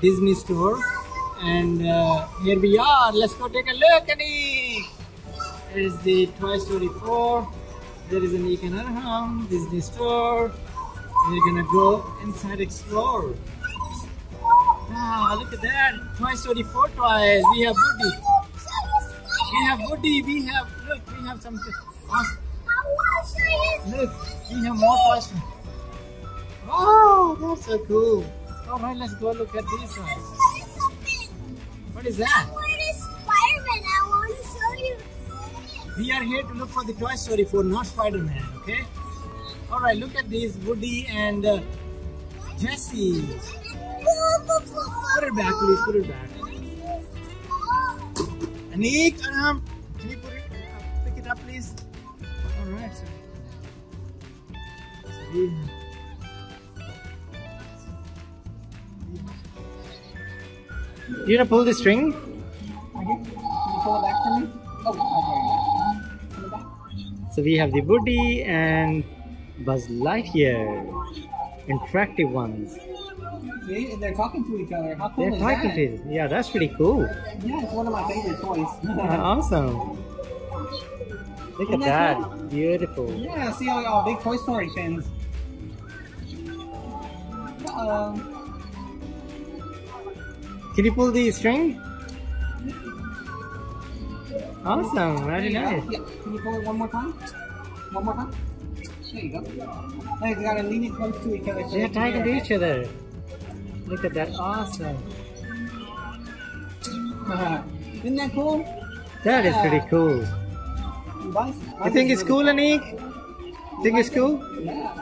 Disney store. And uh, here we are. Let's go take a look, Aniq. There's the Toy Story 4. There is an and Arham, Disney store. We're gonna go inside explore. Wow, look at that. Toy Story 4 toys. We have Woody. We have Woody. We have, look, we have some. Look, we have more toys. Oh, that's so cool. All right, let's go look at these ones. What is that? We are here to look for the Toy Story 4, not Spider-Man, okay? All right, look at these Woody and uh, Jessie. Put it back, please. Put it back. Aniq, Arham, can you put it, uh, pick it up, please? All right, sir. So we- You gonna pull the string? Okay. Can you pull it back for me? Oh, okay. Pull it back. So we have the Woody and Buzz Lightyear. Interactive ones. See, they're talking to each other. How cool They're is talking that? to it. Yeah, that's pretty cool. Yeah, it's one of my favorite toys. Uh, awesome. Look at Isn't that that. Beautiful. yeah, see all y'all big Toy Story fans. Uh-oh. Can you pull the string? Awesome. Very nice. Yeah. Can you pull it one more time? One more time? There you go. They gotta lean it close to each other. so They're talking to each other. Look at that. Awesome. Isn't that cool? That is pretty cool. You guys- You think it's cool, Aniq? Think it's cool? Yeah.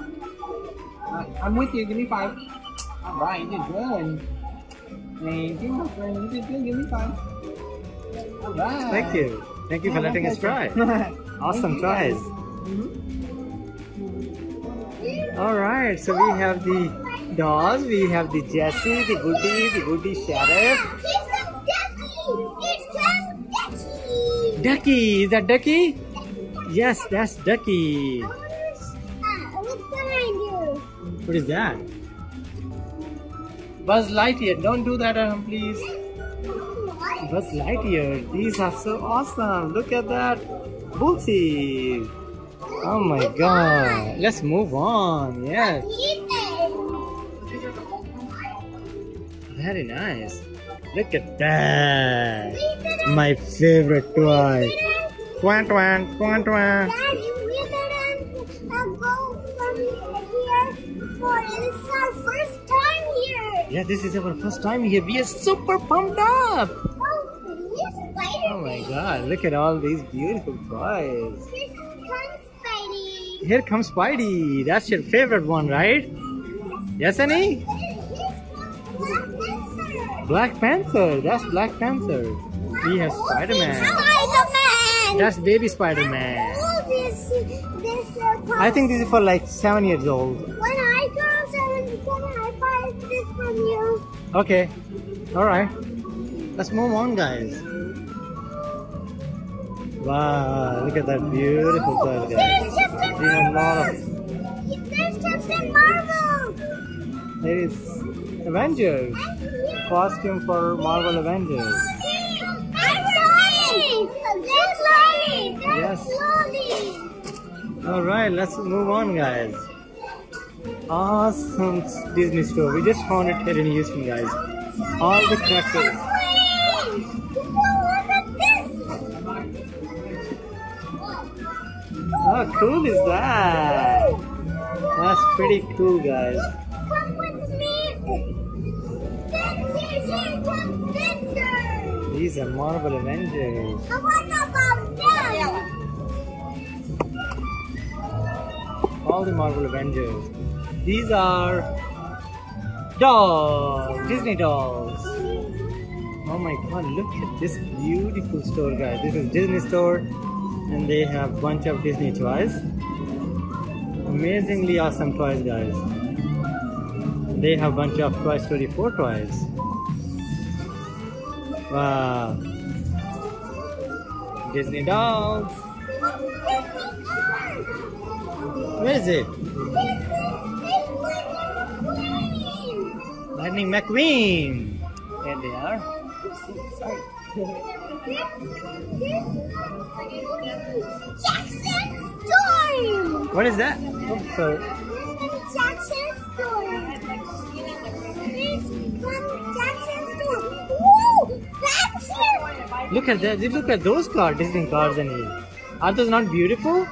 Uh, I'm with you. Give me five. All right, you did good. Thank you, my friend. You did good. Give me five. All right. Thank you. Thank you for letting us try. Awesome Thank you, tries. Mhm. All right, so we have the dolls, we have the Jessie, the Woody, the Woody Sheriff. It's ducky. Ducky, is that Ducky? Yes, that's Ducky. What is that? Buzz Lightyear, don't do that, um, please. Buzz Lightyear, these are so awesome. Look at that. Bootsy. Oh my god. Let's move on. Yes. Very nice. Look at that. My favorite toy. Twan twan, twan twan. Yeah, this is our first time here. We are super pumped up. Oh. Oh my god, look at all these beautiful toys. Here comes Spidey. Here comes Spidey. That's your favorite one, right? Yes, Annie? Black Panther. That's Black Panther. We have Spider-Man. That's baby Spider-Man. I think this is for like seven years old. Okay. Alright. Let's move on, guys. Wow, look at that beautiful toy, guys. There's Captain We have a lot of. There's Captain Marvel. There is Avengers. Costume for Marvel Avengers. I'm Lolly. There's Lolly. There's Yes. Alright, let's move on, guys. Awesome Disney store. We just found it here in Houston, guys. All the characters. How cool is that? That's pretty cool, guys. Come with me. These are Marvel Avengers. All the Marvel Avengers. These are dolls, Disney dolls. Oh my god, look at this beautiful store, guys. This is Disney store and they have bunch of Disney toys. Amazingly awesome toys, guys. They have bunch of Toy Story 4 toys. Wow. Disney dolls. Where is it? Lightning McQueen. Here they are. Sorry. Jackson's Storm! What is that? Oh, sorry. Jackson's Storm! Here's Storm! Woo! That's it! Look at that. Look at those cars, Disney cars and here. Are those not beautiful?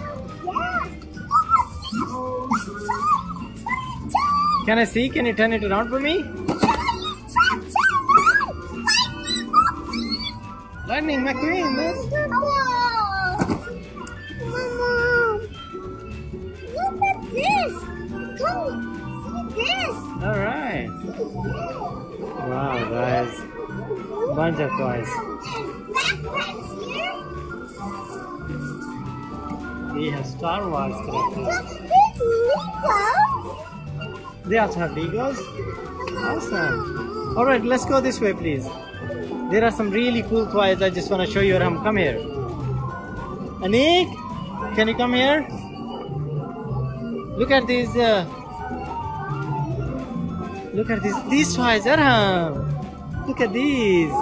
Can I see? Can you turn it around for me? Lightning McQueen, miss. Mama, look at this. Come, see this. All right. Wow, guys. Bunch of toys. We have Star Wars characters. Look, there's Lego. They also have Legos. Awesome. All right, let's go this way, please. There are some really cool toys. I just want to show you around. Come here. Aniq, can you come here? Look at these. Uh, look at these. These toys, Arham. Look at these.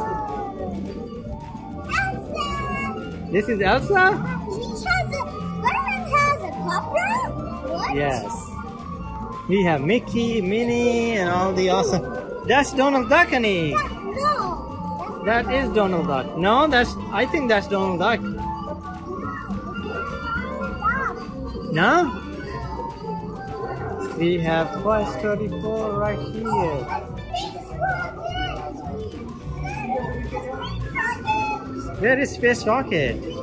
Elsa. This is Elsa. What? Yes. We have Mickey, Minnie, and all the awesome. That's Donald Duck, Aniq. No. That is Donald Duck. No, that's. I think that's Donald Duck. No? We have Toy Story 4 right here. Where is Space Rocket?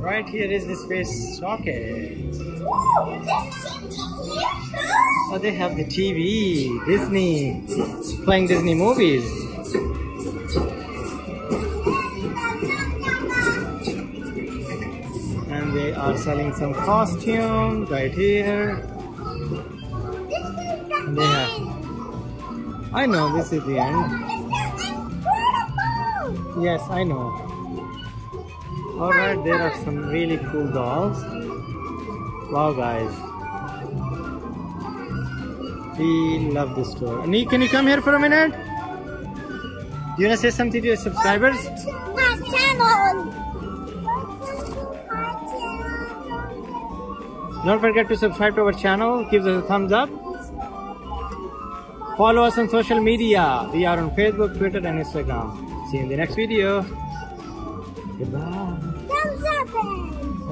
Right here is the Space Rocket. Oh, they have the TV, Disney, playing Disney movies. And they are selling some costumes right here. And they have. I know this is the end. Yes, I know. Alright, there are some really cool dolls. Wow, guys. We love this store. Ani, can you come here for a minute? Do you want to say something to your subscribers? My channel. Don't forget to subscribe to our channel. Give us a thumbs up. Follow us on social media. We are on Facebook, Twitter, and Instagram. See you in the next video. Goodbye.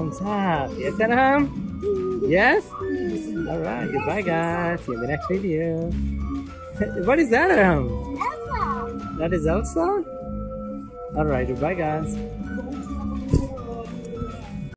Thumbs up. Yes, Anam? Yes? Alright, goodbye guys. See you in the next video. what is that, Anam? Elsa. That is Elsa? Alright, goodbye guys.